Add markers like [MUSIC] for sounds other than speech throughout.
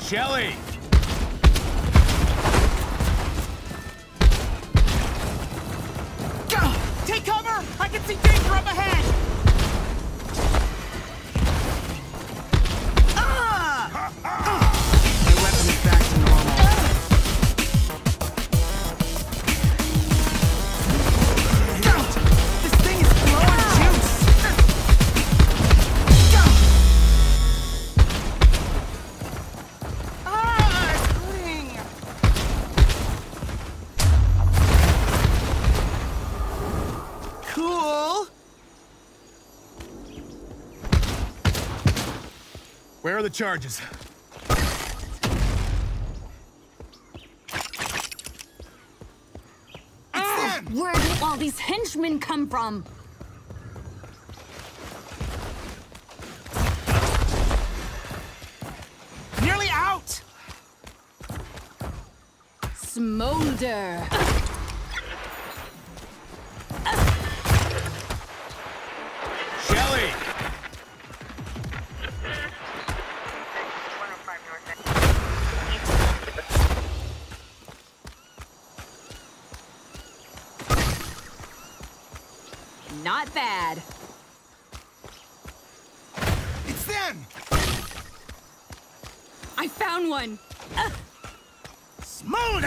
Shelly! Take cover! I can see danger up ahead! Where are the charges? Where did all these henchmen come from? Nearly out! Smolder. [LAUGHS] Not bad. It's them! I found one. Smolder!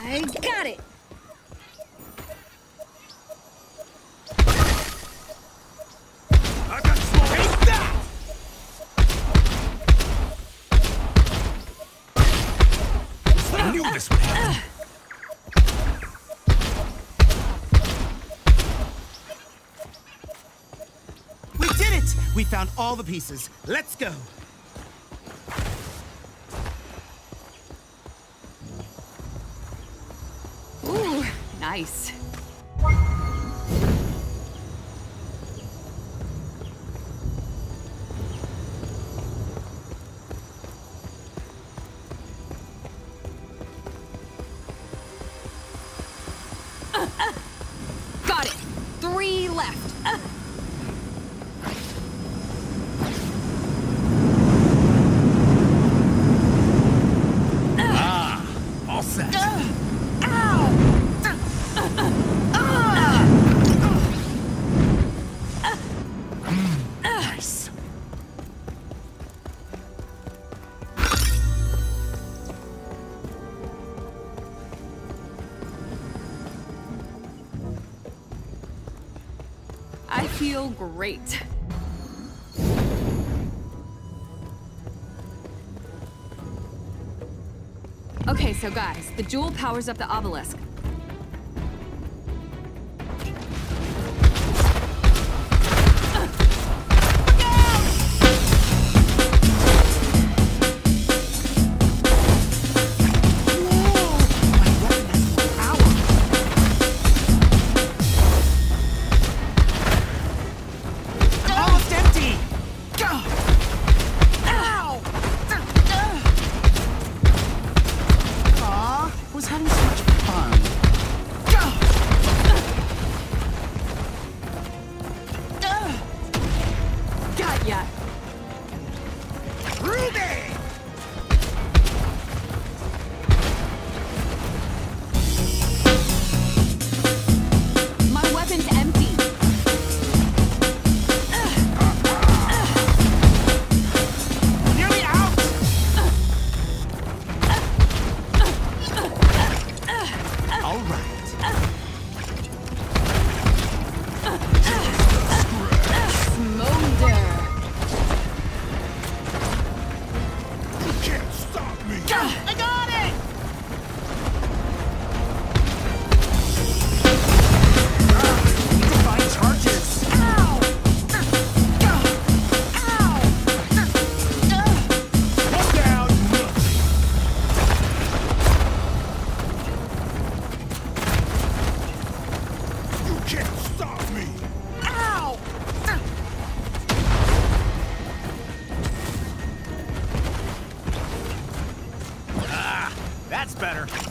I got it. This would happen. We did it! We found all the pieces. Let's go! Ooh, nice. Left. I feel great. Okay, so guys, the jewel powers up the obelisk. Got better.